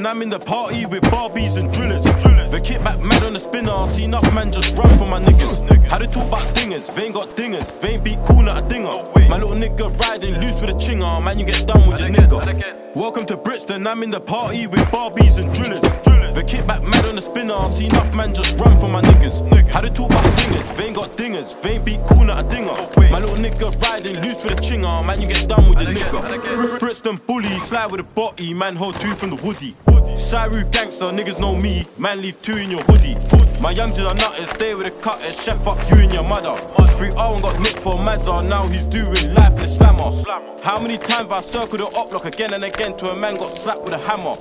I'm in the party with Barbies and drillers. The kit back mad on the spinner, I see enough man just run for my niggas. How they talk about dingers, they ain't got dingers, they ain't beat cool not a dinger. My little nigga riding loose with a chinger, man, you get done with your nigga. Welcome to Brixton, I'm in the party with Barbies and drillers. The kit back mad on the spinner, see enough man just run for my niggas. How they talk about dingers, they ain't got dingers, they ain't beat cool not a dinger. My little nigga riding loose with a chinger, man, you get done with your nigga. Brixton bully, slide with a body, man, hold two from the woody. Saru gangster, niggas know me, man, leave two in your hoodie. My youngsters are nutters, stay with the cutters, chef up you and your mother. 3 R got nicked for Mazza, now he's doing life in a slammer. How many times I circled the up block again and again to a man got slapped with a hammer?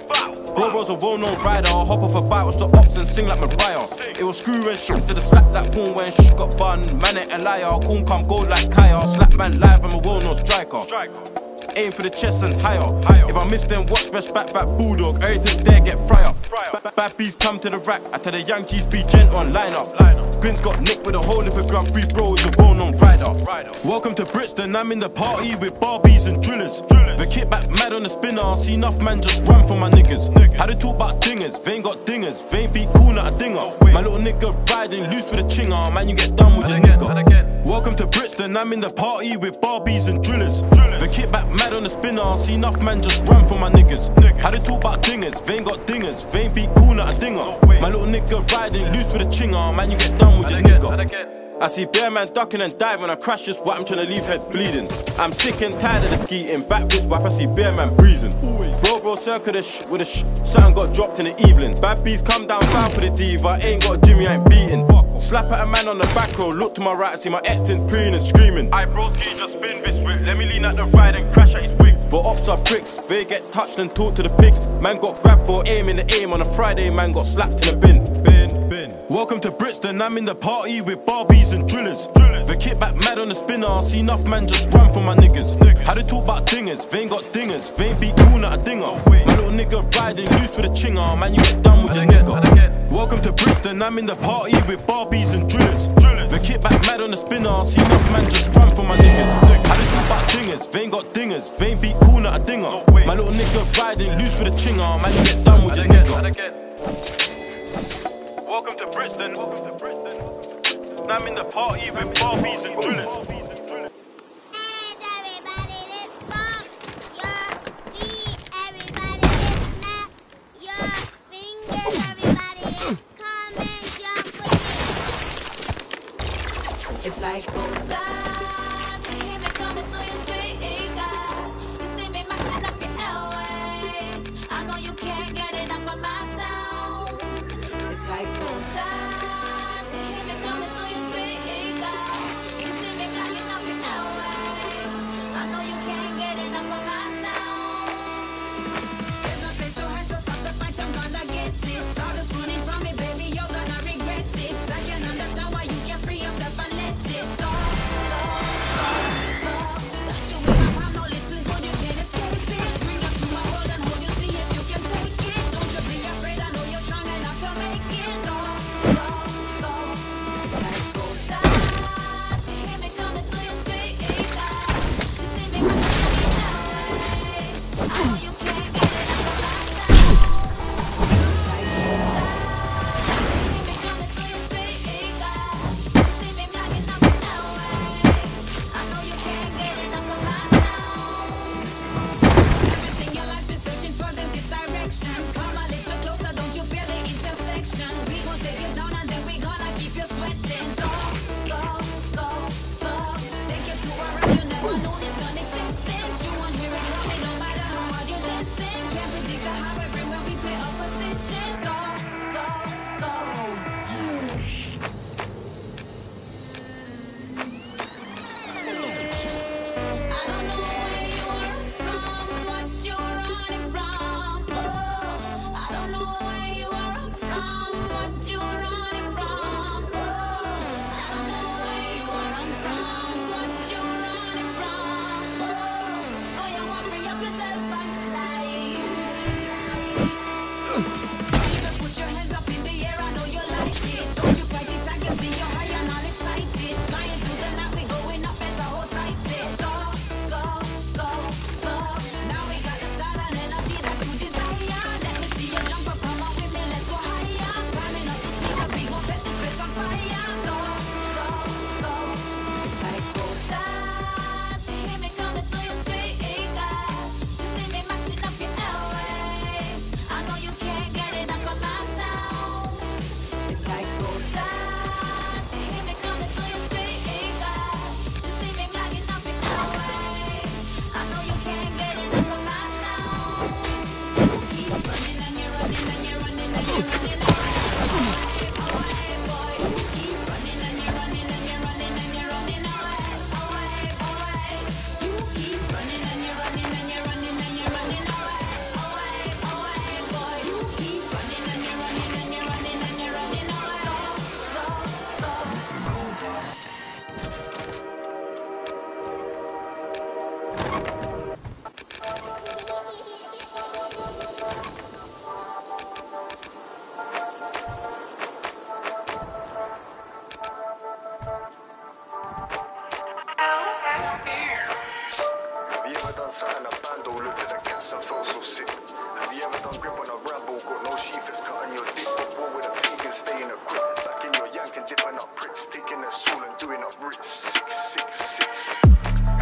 Bro was a well known rider, I hop off a bike, watch the ops and sing like Mariah. It was screw and shit to the slap that boom when shh got bun. Man ain't a liar, coon come gold like Kaya. Slap man live, I'm a well known striker. Aim for the chest and higher. If I miss them, watch best back back bulldog. Everything there get fryer. Ba- Bad bees come to the rack. I tell the young G's be gent on line up. Grins got nicked with a whole lip of gram. Free bro is a well known rider. Welcome to Brixton. I'm in the party with Barbies and drillers. The kit back mad on the spinner. I See enough man just run for my niggas. How they talk about dingers? They ain't got dingers. They ain't beat cool not a dinger. My little nigga riding loose with a chinger. Man, you get done with your nigga. Brixton. I'm in the party with Barbies and drillers. The kit back mad on the spinner. See enough man just run for my niggas. How they talk about dingers? They ain't got dingers. They ain't beat cool not a dinger. My little nigga riding loose with a chinger. Man, you get done with your nigga. I see bear man ducking and diving. I crash just what I'm trying to leave heads bleeding. I'm sick and tired of the skeeting. Back fist whap, I see bear man breezing. Bro, bro, circle the sh with a sh. Something got dropped in the evening. Bad bees come down south for the diva. Ain't got Jimmy, I ain't beating. Slap at a man on the back row. Look to my right, I see my ex tin preening and screaming. I broski just spin this whip. Let me lean at the ride and crash at his wig. For ops are pricks, they get touched and talk to the pigs. Man got grabbed for aim in the aim on a Friday, man got slapped in the bin. Welcome to Brixton, I'm in the party with Barbies and drillers. The kit back mad on the spinner, I see enough man just run for my niggas. How they talk about dingers, they ain't got dingers, they ain't beat cool not a dinger. My little nigga riding loose with a chinger, man, you get done with your nigga. Welcome to Brixton, I'm in the party with Barbies and drillers. The kit back mad on the spinner, I see enough man just run for my niggas. How they talk about dingers, they ain't got dingers, they ain't beat cool not a dinger. My little nigga riding loose with a chinger, man, you get done with your nigga. Welcome to Brixton. Welcome to Brixton. I'm in the party with Barbies and drillers. Hands, everybody, let's stomp oh, don't know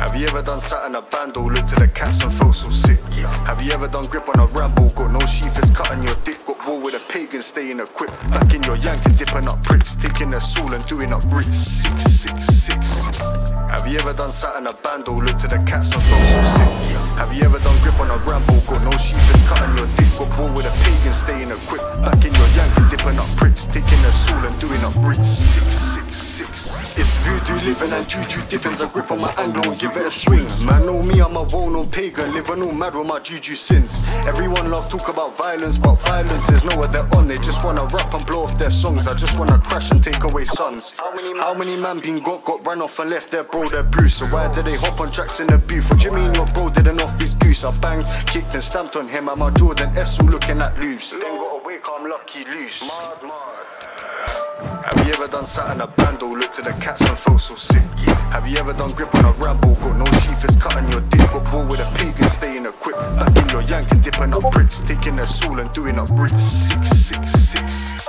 Have you ever done in a bando, looked at the cats and felt so sick? Have you ever done grip on a ramble? Got no sheath, it's cutting your dick. Got war with a pagan, staying equipped. Back in your yank and dipping up pricks. Taking a soul and doing up bricks. Six, six, six. Have you ever done sat in a bando, looked at the cats and felt so sick? Have you ever done grip on a ramble? Got no sheath, it's cutting your dick. Got war with a pagan, staying equipped. Back in your yank and dipping up pricks. Living and juju dippings. I grip on my anglo and give it a swing. Man, know me, I'm a well-known pagan, living all mad with my juju sins. Everyone love talk about violence, but violence is nowhere they're on. They just wanna rap and blow off their songs. I just wanna crash and take away sons. How many, man been got, got ran off and left their bro, their blue? So why did they hop on tracks in the booth? What you mean your bro didn't off his goose? I banged, kicked and stamped on him. I'm a Jordan F's all looking at loops. Then got away, I'm lucky loose. Mad, mad. Have you ever done sat in a bando, looked at the cats and felt so sick? Have you ever done grip on a ramble, got no sheath, it's cutting your dick, got war with a pagan, staying equipped, back in your yank and dipping up bricks, taking a soul and doing up bricks, six, six, six.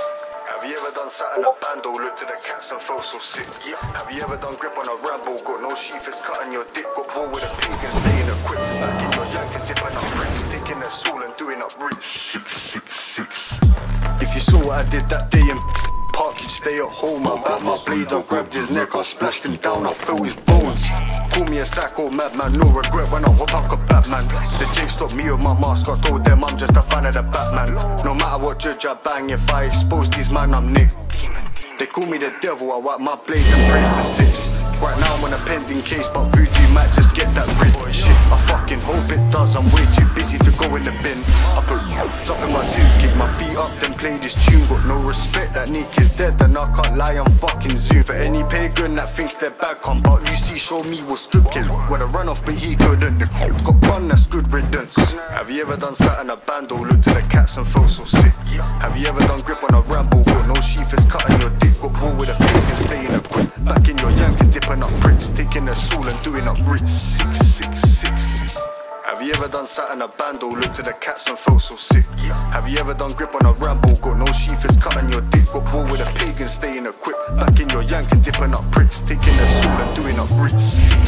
Have you ever done sat in a bando, looked at the cats and felt so sick? Have you ever done grip on a ramble, got no sheath, it's cutting your dick, got war with a pagan, staying equipped, back in your yank and dipping up bricks, taking a soul and doing up bricks, six, six, six. If you saw what I did that day in park, you'd stay at home. I back my blade, I grabbed his neck, I splashed him down, I felt his bones. Call me a psycho madman, no regret when I hop like a Batman. The jig stopped me with my mask, I told them I'm just a fan of the Batman. No matter what judge I bang, if I expose these man, I'm Nick. They call me the devil, I wipe my blade and praise the six. Right now I'm on a pending case, but voodoo might just get that rid. Shit, I fucking hope it does. I'm way too busy to go in the bin. I put up in my suit, kick my feet up, then play this tune. Got no respect, that Nick is dead, and I can't lie, I'm fucking zoom. For any pagan that thinks they're back on, but Lucy showed me what's cooking. With a run off, but he couldn't. Got bun, that's good riddance. Have you ever done sat in a bando, looked at the cats and felt so sick? Have you ever done grip on a ramble, got no sheath, it's cutting your dick, got war with a pagan, staying equipped. Back in your yank and dipping up bricks, taking a soul and doing up bricks. Six, six, six. Have you ever done sat in a bando, looked at the cats and felt so sick? Have you ever done grip on a ramble, got no sheath, it's cutting your dick, got war with a pagan, staying equipped. Back in your yank and dipping up bricks, taking a soul and doing up bricks.